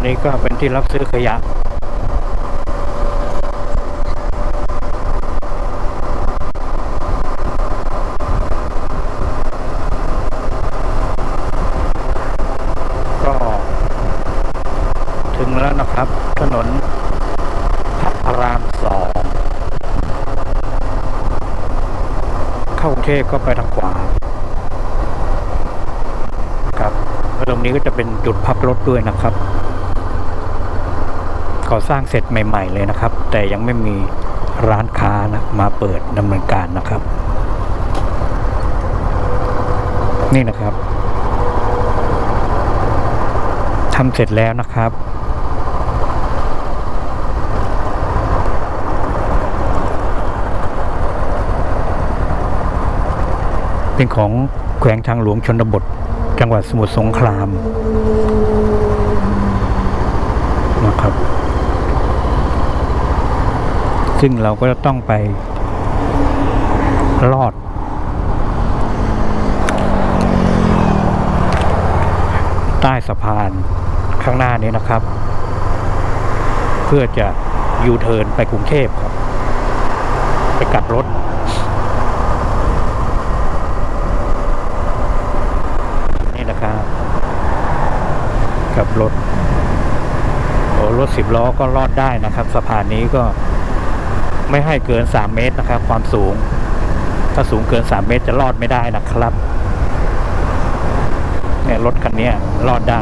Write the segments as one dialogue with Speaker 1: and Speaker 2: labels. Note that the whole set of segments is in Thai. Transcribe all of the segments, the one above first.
Speaker 1: ตัวนี้ก็เป็นที่รับซื้อขยะก็ถึงแล้วนะครับถนนพระรามสองเข้ากรุงเทพก็ไปทางขวาครับตรงนี้ก็จะเป็นจุดพักรถด้วยนะครับ ก่อสร้างเสร็จใหม่ ๆ เลยนะครับ แต่ยังไม่มีร้านค้านะมาเปิดดำเนินการนะครับ นี่นะครับทำเสร็จแล้วนะครับเป็นของแขวงทางหลวงชนบท จังหวัดสมุทรสงครามนะครับ ซึ่งเราก็จะต้องไปลอด ใต้สะพานข้างหน้านี้นะครับ เพื่อจะยูเทิร์นไปกรุงเทพครับ ไปกลับรถนี่นะครับกลับรถโอ้รถสิบล้อก็รอดได้นะครับ สะพานนี้ก็ ไม่ให้เกินสามเมตรนะครับ ความสูง ถ้าสูงเกินสามเมตรจะรอดไม่ได้นะครับเนี่ยรถคันนี้รอดได้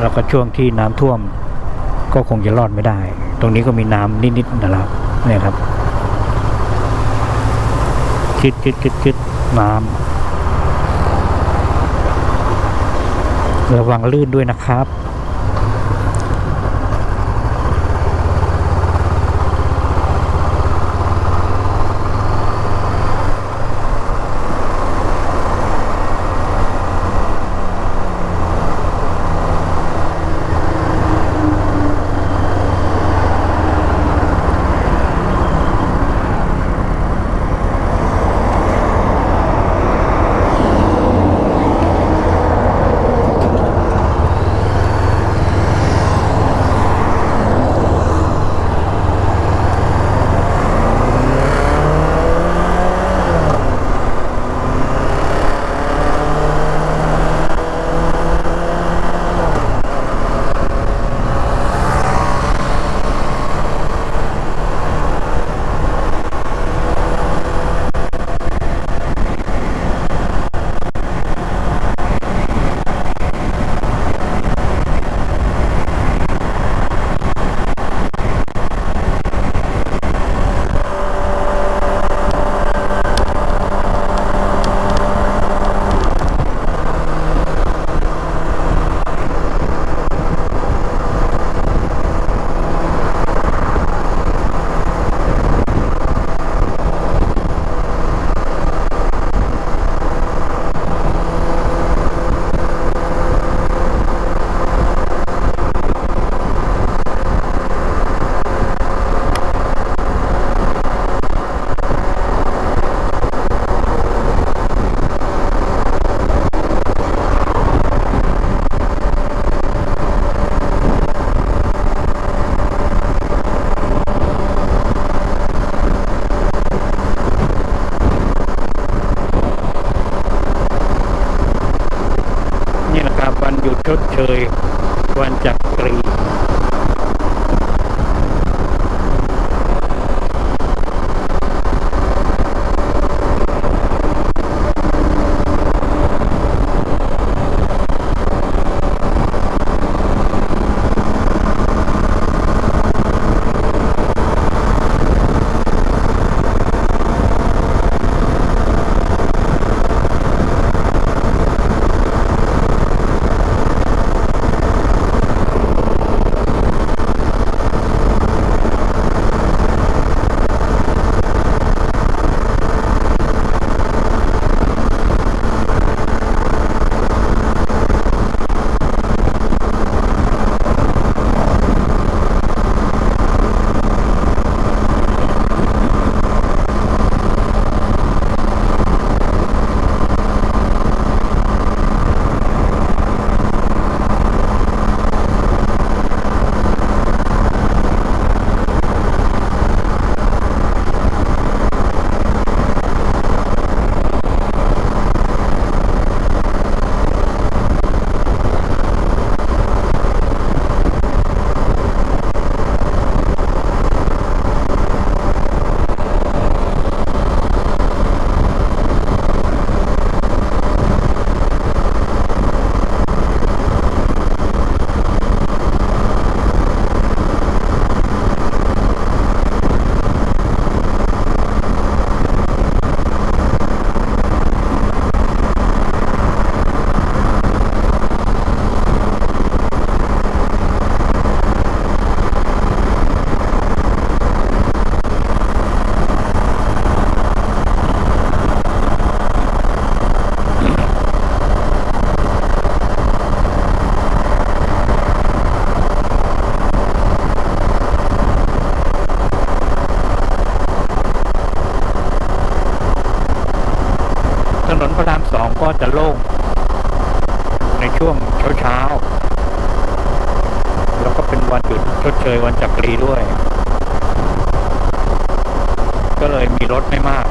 Speaker 1: แล้วก็ช่วงที่น้ำท่วมก็คงจะรอดไม่ได้ ตรงนี้ก็มีน้ำนิดๆนะครับเนี่ยครับคิดคิดคิดคิดน้ำระวังลื่นด้วยนะครับ ชดเชยวันจักรี นนพระรามสองก็จะโล่งในช่วงเช้าๆ แล้วก็เป็นวันหยุดชดเชยวันจักรีด้วย ก็เลยมีรถไม่มาก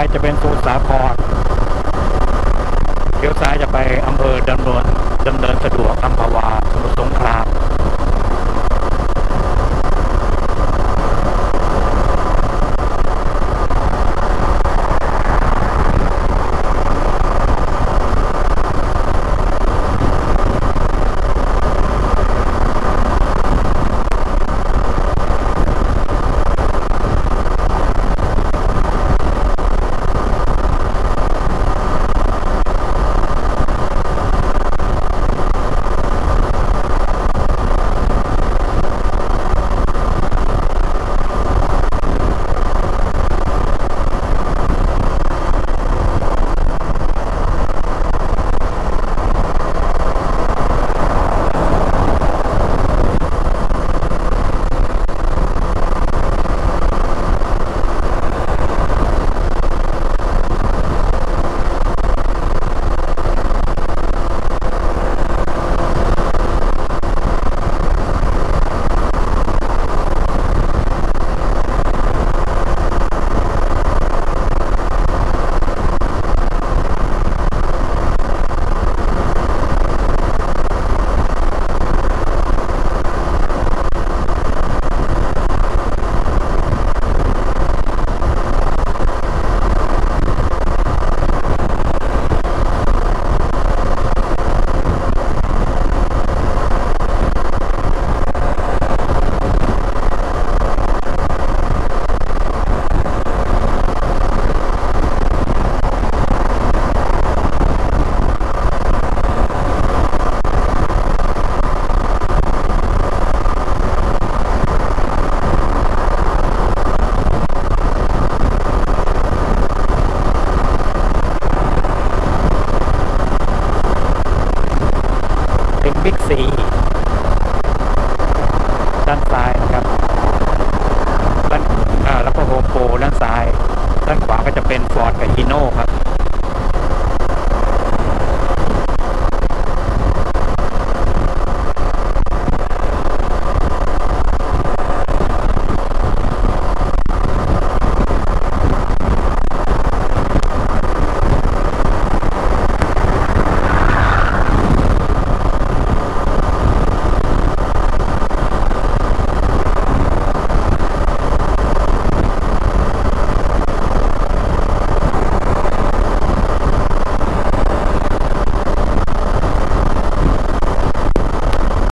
Speaker 1: ไปจะเป็นสมุสาครเลี้ยวซ้ายจะไปอำเภอดำเนินดำเนินสะดวกอัมพวาสมุทรสงคราม